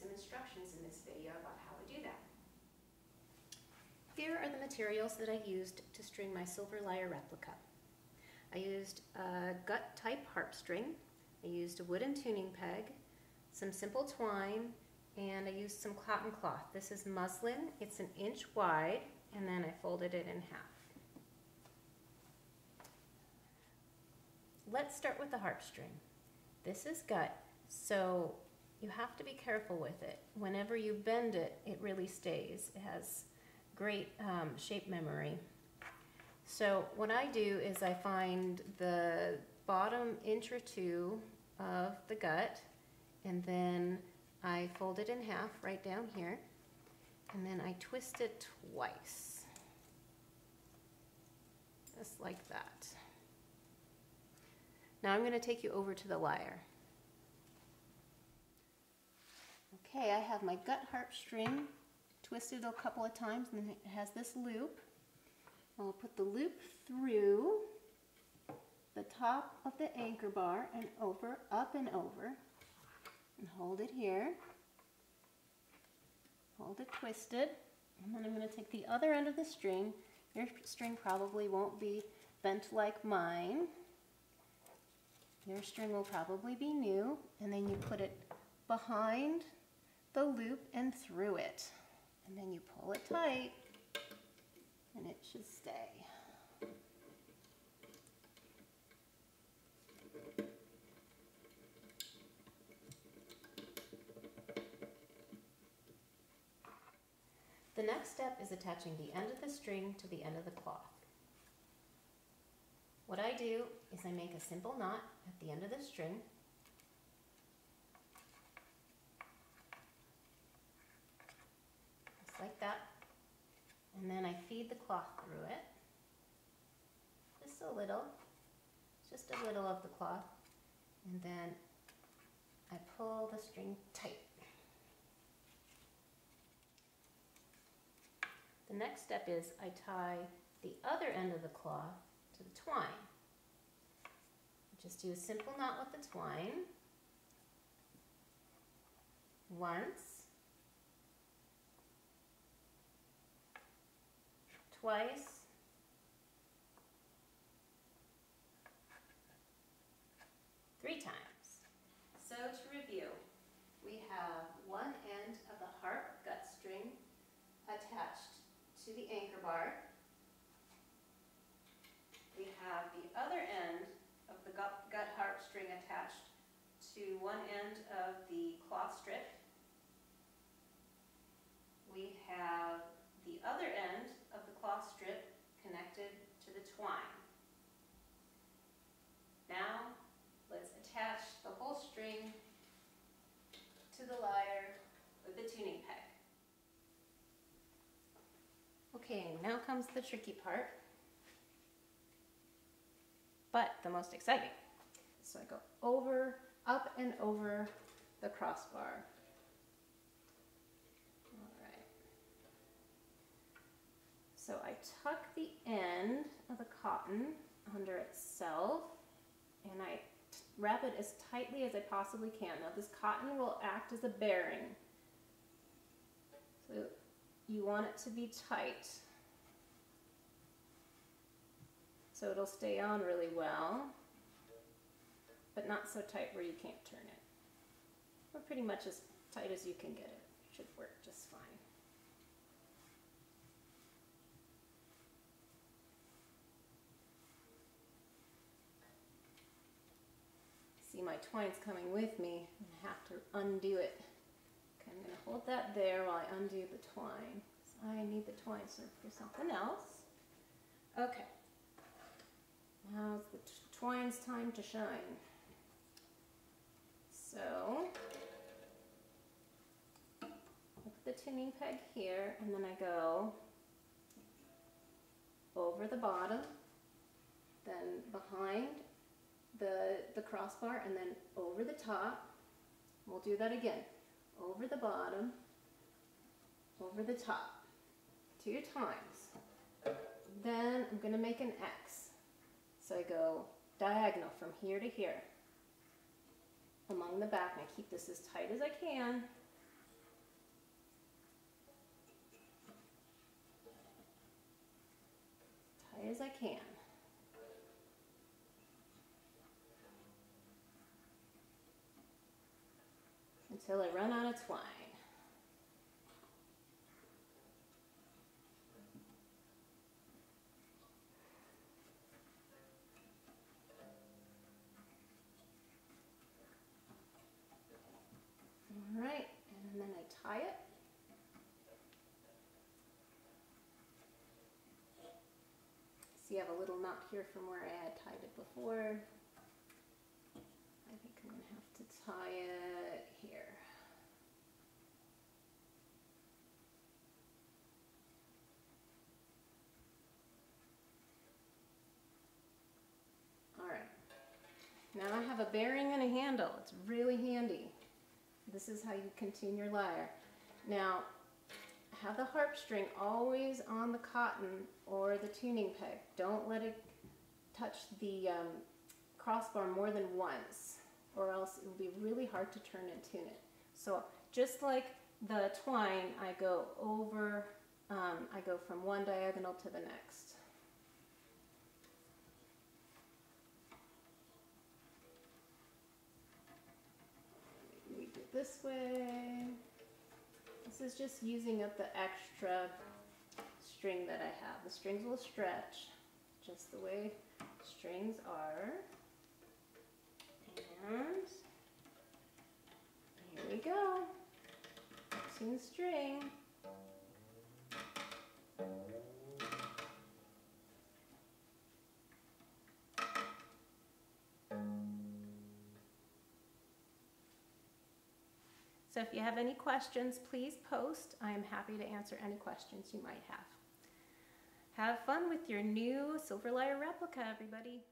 some instructions in this video about how to do that. Here are the materials that I used to string my silver lyre replica. I used a gut type harp string, I used a wooden tuning peg, some simple twine, and I used some cotton cloth. This is muslin, it's an inch wide, and then I folded it in half. Let's start with the harp string. This is gut, so you have to be careful with it. Whenever you bend it, it really stays. It has great um, shape memory. So what I do is I find the bottom inch or two of the gut, and then I fold it in half right down here, and then I twist it twice. Just like that. Now I'm going to take you over to the lyre. Okay, I have my gut harp string twisted a couple of times and it has this loop. I'll put the loop through the top of the anchor bar and over, up and over, and hold it here. Hold it twisted, and then I'm going to take the other end of the string. Your string probably won't be bent like mine. Your string will probably be new, and then you put it behind the loop and through it. And then you pull it tight, and it should stay. The next step is attaching the end of the string to the end of the cloth. What I do is I make a simple knot at the end of the string. Like that. And then I feed the cloth through it. Just a little. Just a little of the cloth. And then I pull the string tight. The next step is I tie the other end of the cloth to the twine. Just do a simple knot with the twine. Once. Twice. Three times. So to review, we have one end of the harp gut string attached to the anchor bar we have the other end of the gut, harp string attached to one end of the cloth strip. We have the other end of the cloth strip connected to the twine. Now let's attach the whole string to the lyre with the tuning peg. Okay, now comes the tricky part but the most exciting. So I go over, up and over the crossbar. All right. So I tuck the end of the cotton under itself and I wrap it as tightly as I possibly can. Now this cotton will act as a bearing. So you want it to be tight. So it'll stay on really well, but not so tight where you can't turn it. But pretty much as tight as you can get it. It Should work just fine. See my twine's coming with me and I have to undo it. Okay, I'm going to hold that there while I undo the twine. I need the twine for something else. Okay. Now's the twine's time to shine. So, I put the tuning peg here, and then I go over the bottom, then behind the, the crossbar, and then over the top. We'll do that again over the bottom, over the top, two times. Then I'm going to make an X. So I go diagonal from here to here along the back and I keep this as tight as I can. Tight as I can. Until I run out of twine. All right, and then I tie it. See, I have a little knot here from where I had tied it before. I think I'm gonna have to tie it here. All right. Now I have a bearing and a handle. It's really handy. This is how you continue your lyre. Now, have the harp string always on the cotton or the tuning peg. Don't let it touch the um, crossbar more than once or else it will be really hard to turn and tune it. So just like the twine, I go over, um, I go from one diagonal to the next. We do this way. This is just using up the extra string that I have. The strings will stretch just the way strings are. And here we go. Tune string. So if you have any questions, please post. I am happy to answer any questions you might have. Have fun with your new Silver Lyre replica, everybody.